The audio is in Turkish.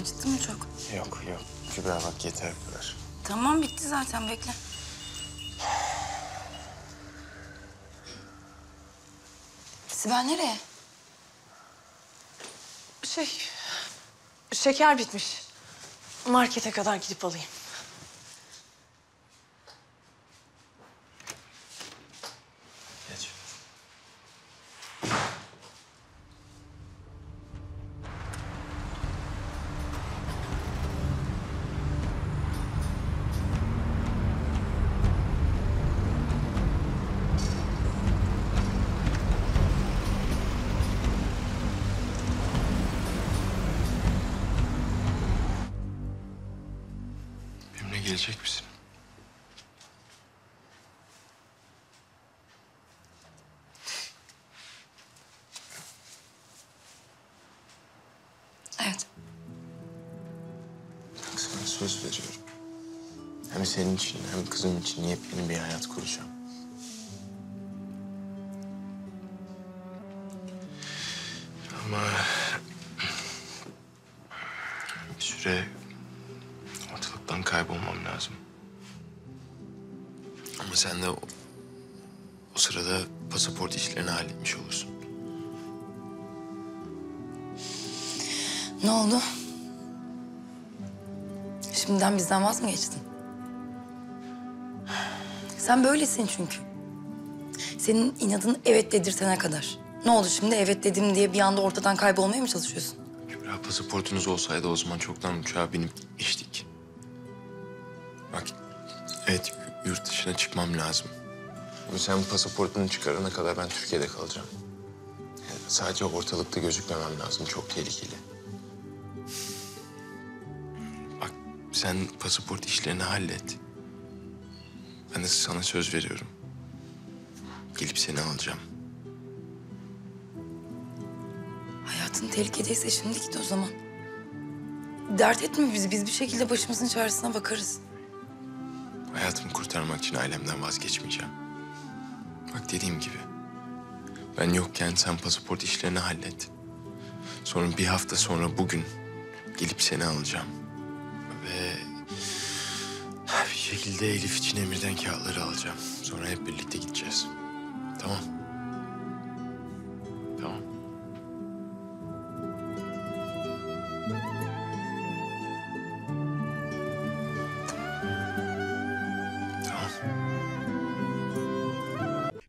Acıttı mı çok? Yok yok. Kübra bak yeter bu kadar. Tamam bitti zaten bekle. Sibel nereye? Şey, şeker bitmiş. Markete kadar gidip alayım. Gelecek misin? Evet. Bak sana söz veriyorum. Hem senin için hem kızım için yepyeni bir hayat kuracağım. Ama bir süre ortalıktan kaybolmam lazım. Ama sen de o, o sırada pasaport işlerini halletmiş olursun. Ne oldu? Şimdiden bizden vaz mı geçtin? Sen böylesin çünkü. Senin inadın evet dedirtene kadar. Ne oldu şimdi evet dedim diye bir anda ortadan kaybolmaya mı çalışıyorsun? Kübra pasaportunuz olsaydı o zaman çoktan uçağa binip gitmiştik. Bak evet yurt dışına çıkmam lazım. Sen pasaportunu çıkarana kadar ben Türkiye'de kalacağım. Yani sadece ortalıkta gözükmemem lazım. Çok tehlikeli. Bak sen pasaport işlerini hallet. Ben de sana söz veriyorum. Gelip seni alacağım. Hayatın tehlikedeyse şimdi git o zaman. Dert etme bizi. Biz bir şekilde başımızın çaresine bakarız. Hayatımı kurtarmak için ailemden vazgeçmeyeceğim. Bak dediğim gibi. Ben yokken sen pasaport işlerini hallet. Sonra bir hafta sonra bugün gelip seni alacağım. Ve bir şekilde Elif için Emir'den kağıtları alacağım. Sonra hep birlikte gideceğiz. Tamam.